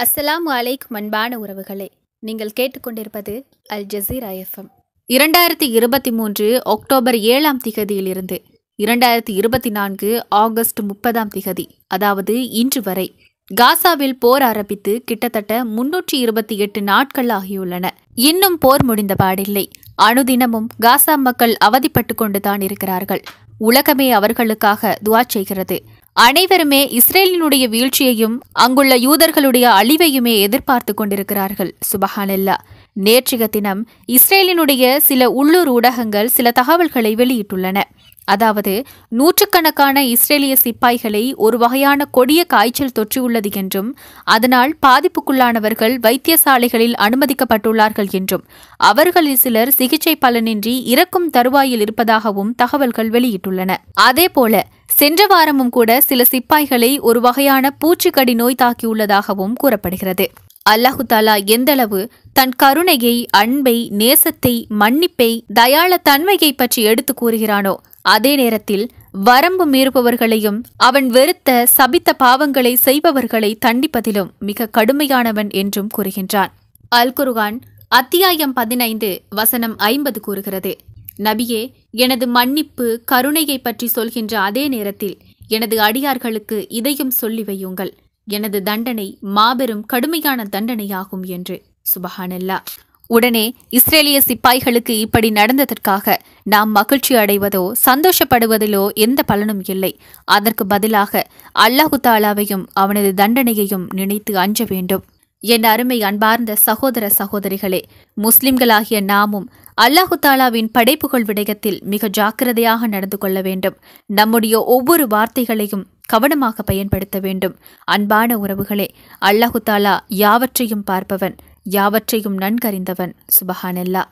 அஸ்ஸலாம் அலைக்கும் அன்பான உறவுகளே நீங்கள் கேட்டுக்கொண்டிருப்பது அல் ஜசீரா எஃப்எம். இரண்டாயிரத்தி இருபத்தி மூன்று அக்டோபர் ஏழாம் திகதியிலிருந்து இரண்டாயிரத்தி இருபத்தி நான்கு ஆகஸ்ட் முப்பதாம் திகதி அதாவது இன்று வரை காசாவில் போர் ஆரம்பித்து கிட்டத்தட்ட முன்னூற்றி இருபத்தி எட்டு நாட்கள் ஆகியுள்ளன. இன்னும் போர் முடிந்த பாடில்லை. அனுதினமும் காசா மக்கள் அவதிப்பட்டு கொண்டுதான் இருக்கிறார்கள். உலகமே அவர்களுக்காக துவா செய்கிறது. அனைவருமே இஸ்ரேலினுடைய வீழ்ச்சியையும் அங்குள்ள யூதர்களுடைய அழிவையுமே எதிர்பார்த்து கொண்டிருக்கிறார்கள். சுபஹானல்லா. நேற்றைய தினம் இஸ்ரேலினுடைய சில உள்ளூர் ஊடகங்கள் சில தகவல்களை வெளியிட்டுள்ளன. அதாவது நூற்றுக்கணக்கான இஸ்ரேலிய சிப்பாய்களை ஒரு வகையான கொடிய காய்ச்சல் தொற்றியுள்ளது என்றும் அதனால் பாதிப்புக்குள்ளானவர்கள் வைத்தியசாலைகளில் அனுமதிக்கப்பட்டுள்ளார்கள் என்றும் அவர்களில் சிலர் சிகிச்சை பலனின்றி இறக்கும் தருவாயில் இருப்பதாகவும் தகவல்கள் வெளியிட்டுள்ளன. அதேபோல சென்ற வாரமும் கூட சில சிப்பாய்களை ஒரு வகையான பூச்சிக்கடி நோய் தாக்கியுள்ளதாகவும் கூறப்படுகிறது. அல்லாஹுதாலா எந்தளவு தன் கருணையை அன்பை நேசத்தை மன்னிப்பை தயாள தன்மையை பற்றி எடுத்து கூறுகிறானோ அதே நேரத்தில் வரம்பு மீறுபவர்களையும் அவன் வெறுத்த சபித்த பாவங்களை செய்பவர்களை தண்டிப்பதிலும் மிக கடுமையானவன் என்றும் கூறுகின்றான். அல் குர்ஆன் அத்தியாயம் பதினைந்து வசனம் ஐம்பது கூறுகிறது. நபியே எனது மன்னிப்பு கருணையை பற்றி சொல்கின்ற அதே நேரத்தில் எனது அடியார்களுக்கு இதையும் சொல்லி வையுங்கள். எனது தண்டனை மாபெரும் கடுமையான தண்டனையாகும் என்று. சுபஹானல்லா. உடனே இஸ்ரேலிய சிப்பாய்களுக்கு இப்படி நடந்ததற்காக நாம் மகிழ்ச்சி அடைவதோ சந்தோஷப்படுவதிலோ எந்த பலனும் இல்லை. அதற்கு பதிலாக அல்லாஹு தாலாவையும் அவனது தண்டனையையும் நினைத்து அஞ்ச வேண்டும். என் அருமை அன்பார்ந்த சகோதர சகோதரிகளே முஸ்லிம்களாகிய நாமும் அல்லாஹு தாலாவின் படைப்புகள் விடயத்தில் மிக ஜாக்கிரதையாக நடந்து கொள்ள வேண்டும். நம்முடைய ஒவ்வொரு வார்த்தைகளையும் கவனமாக பயன்படுத்த வேண்டும். அன்பான உறவுகளே அல்லாஹு தாலா யாவற்றையும் பார்ப்பவன் யாவற்றையும் நன்கறிந்தவன் சுபஹானல்லா